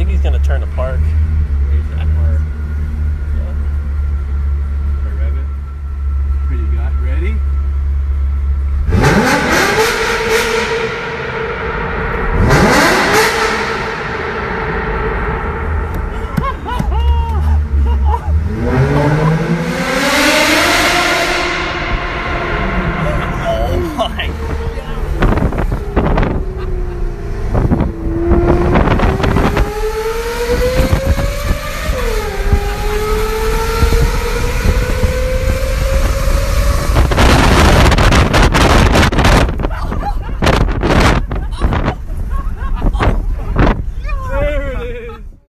think he's going to turn the park.